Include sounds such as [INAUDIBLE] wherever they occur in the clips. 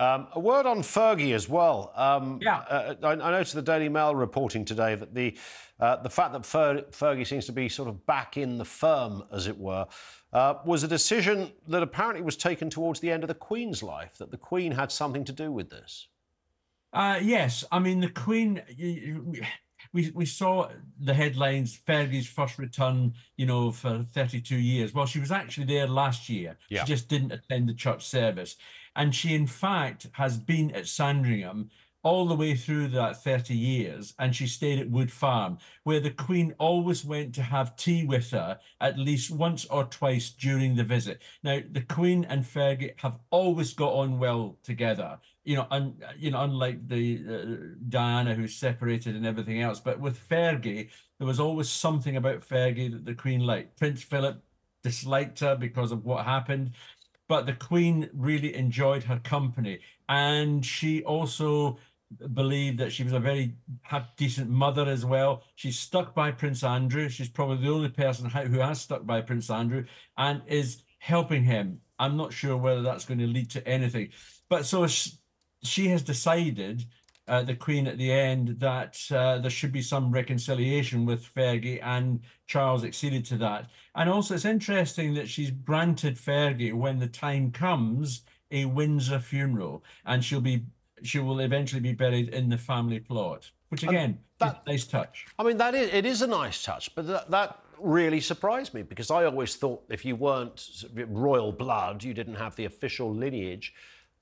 Um, a word on Fergie as well. Um, Yeah. uh, I, I noticed the Daily Mail reporting today that the uh, the fact that Fer- Fergie seems to be sort of back in the firm, as it were, uh, was a decision that apparently was taken towards the end of the Queen's life. That the Queen had something to do with this. Uh, yes, I mean the Queen. y- y- We we saw the headlines. Fergie's first return, you know, for 32 years. Well, she was actually there last year. Yeah. She just didn't attend the church service, and she in fact has been at Sandringham all the way through that 30 years, and she stayed at Wood Farm, where the Queen always went to have tea with her at least once or twice during the visit. Now, the Queen and Fergie have always got on well together. You know, un, you know, unlike the uh, Diana who's separated and everything else, but with Fergie, there was always something about Fergie that the Queen liked. Prince Philip disliked her because of what happened, but the Queen really enjoyed her company, and she also believed that she was a very decent mother as well. She's stuck by Prince Andrew. She's probably the only person who has stuck by Prince Andrew and is helping him. I'm not sure whether that's going to lead to anything, but so she has decided. Uh, the Queen at the end that uh, there should be some reconciliation with Fergie, and Charles acceded to that. And also, it's interesting that she's granted Fergie, when the time comes, a Windsor funeral, and she'll be she will eventually be buried in the family plot, which again, that- nice touch. I mean, that is it is a nice touch, but that, that really surprised me because I always thought if you weren't royal blood, you didn't have the official lineage,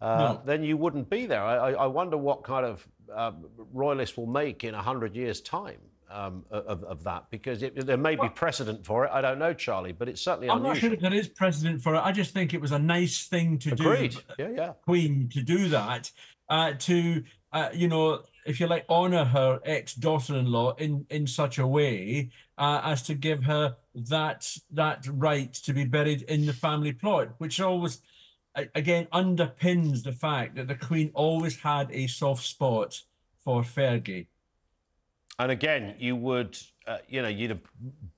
uh, No. then you wouldn't be there. I, I wonder what kind of um, royalists will make in a hundred years' time. Um, of, of that because it, there may be precedent for it. I don't know, Charlie, but it's certainly I'm not sure unusual. there is precedent for it. I just think it was a nice thing to Agreed. do. Yeah, yeah. Queen to do that, uh, to uh, you know, if you like, honor her ex daughter-in-law in in such a way uh, as to give her that that right to be buried in the family plot, which always again underpins the fact that the Queen always had a soft spot for Fergie. And again, you would, uh, you know, you'd have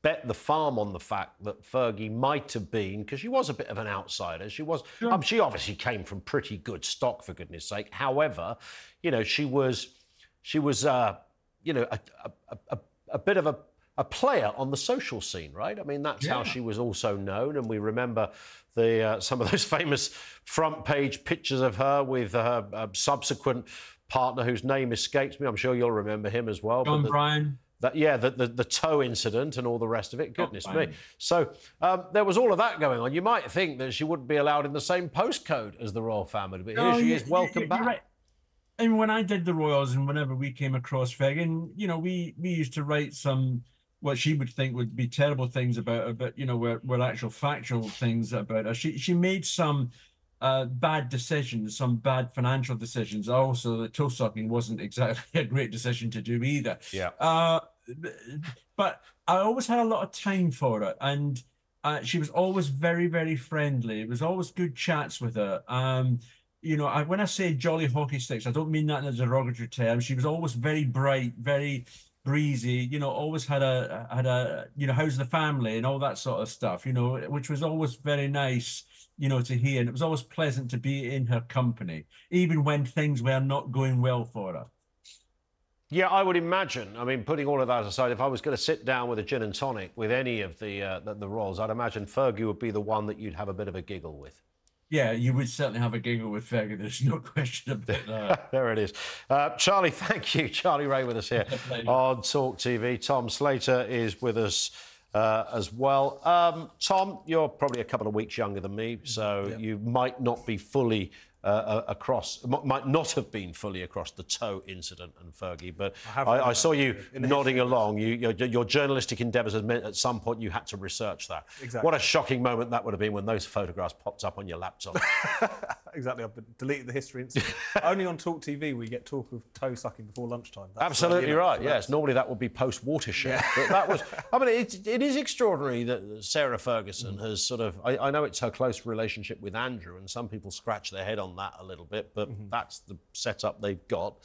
bet the farm on the fact that Fergie might have been, because she was a bit of an outsider. She was, um, she obviously came from pretty good stock, for goodness sake. However, you know, she was, she was, uh, you know, a, a, a, a bit of a, a player on the social scene, right? I mean, that's how she was also known, and we remember the uh, some of those [LAUGHS] famous front page pictures of her with her uh, subsequent partner, whose name escapes me. I'm sure you'll remember him as well. John the- Bryan. that yeah, the, the the toe incident and all the rest of it. Goodness me! So um, there was all of that going on. You might think that she wouldn't be allowed in the same postcode as the royal family, but here she you- is. Welcome you're back. right. And when I did the Royals, and whenever we came across and you know, we we used to write some what she would think would be terrible things about her, but you know, were were actual factual things about her. She she made some uh, bad decisions, some bad financial decisions. Also, the toe sucking wasn't exactly [LAUGHS] a great decision to do either. Yeah. Uh, but I always had a lot of time for her, and uh, she was always very, very friendly. It was always good chats with her. Um, you know, I, when I say jolly hockey sticks, I don't mean that in a derogatory term. She was always very bright, very breezy. You know, always had a had a you know how's the family and all that sort of stuff. You know, which was always very nice. You know, to hear, and it was always pleasant to be in her company, even when things were not going well for her. Yeah, I would imagine. I mean, putting all of that aside, if I was going to sit down with a gin and tonic with any of the uh, the, the royals, I'd imagine Fergie would be the one that you'd have a bit of a giggle with. Yeah, you would certainly have a giggle with Fergie. There's no [LAUGHS] question about that. [LAUGHS] there it is. Uh, Charlie, thank you. [LAUGHS] Charlie Rae with us here on Talk TV. Tom Slater is with us uh, as well. Um, Tom, you're probably a couple of weeks younger than me, so you might not be fully. Uh, uh, across, m- might not have been fully across the toe incident and Fergie, but have I, I saw you nodding along. You, your, your journalistic endeavours had meant at some point you had to research that. Exactly. What a shocking moment that would have been when those photographs popped up on your laptop. [LAUGHS] Exactly, I've deleted the history. [LAUGHS] Only on Talk TV we get talk of toe sucking before lunchtime. That's, uh, Absolutely right. Yes, normally that would be post watershed, but that was. [LAUGHS] I mean, it, it is extraordinary that Sarah Ferguson Mm. has sort of. I, I know it's her close relationship with Andrew, and some people scratch their head on that a little bit, but Mm-hmm. that's the setup they've got.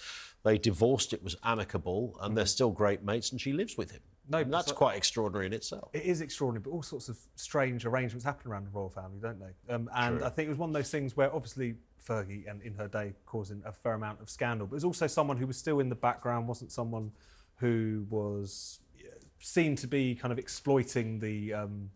They divorced; it was amicable, and they're still great mates, and she lives with him. No, And that's quite extraordinary in itself. It is extraordinary, but all sorts of strange arrangements happen around the royal family, don't they? Um, and I think it was one of those things where obviously Fergie and in her day causing a fair amount of scandal. But it was also someone who was still in the background, wasn't someone who was seen to be kind of exploiting the. Um,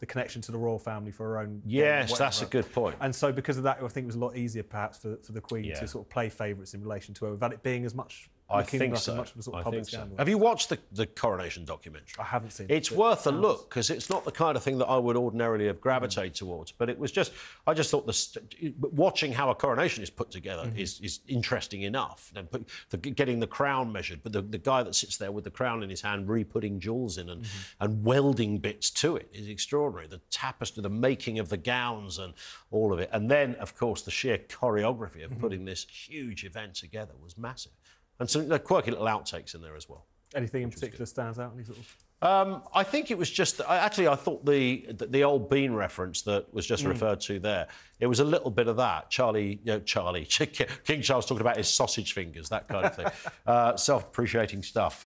the connection to the royal family for her own. Yes, that's a good point. And so, because of that, I think it was a lot easier, perhaps, for, for the Queen Yeah. to sort of play favourites in relation to her, without it being as much. I think so. Much of a sort of I public think so. scandal. Have you watched the, the coronation documentary? I haven't seen. It's it, It's worth a look because it's not the kind of thing that I would ordinarily have gravitated mm. towards. But it was just, I just thought the st- watching how a coronation is put together mm-hmm. is, is interesting enough. And put, the, getting the crown measured, but the, the guy that sits there with the crown in his hand, re-putting jewels in and, mm-hmm. and welding bits to it is extraordinary. The tapestry, the making of the gowns, and all of it. And then, of course, the sheer choreography of mm-hmm. putting this huge event together was massive. And some quirky little outtakes in there as well. Anything in particular stands out? Any sort of Um, I think it was just. I, actually, I thought the, the the old Bean reference that was just referred to there. It was a little bit of that. Charlie, you know, Charlie, [LAUGHS] King Charles talking about his sausage fingers, that kind of thing. [LAUGHS] uh, self-appreciating stuff.